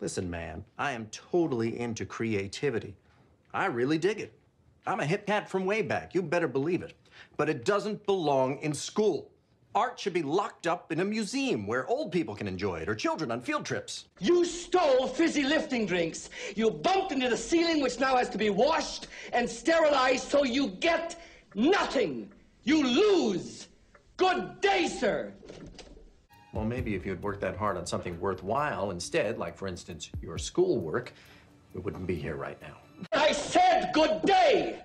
Listen, man, I am totally into creativity. I really dig it. I'm a hip cat from way back, you better believe it. But it doesn't belong in school. Art should be locked up in a museum where old people can enjoy it or children on field trips. You stole fizzy lifting drinks. You bumped into the ceiling, which now has to be washed and sterilized, so you get nothing. You lose. Good day, sir. Well, maybe if you had worked that hard on something worthwhile instead, like, for instance, your schoolwork, we wouldn't be here right now. I said good day.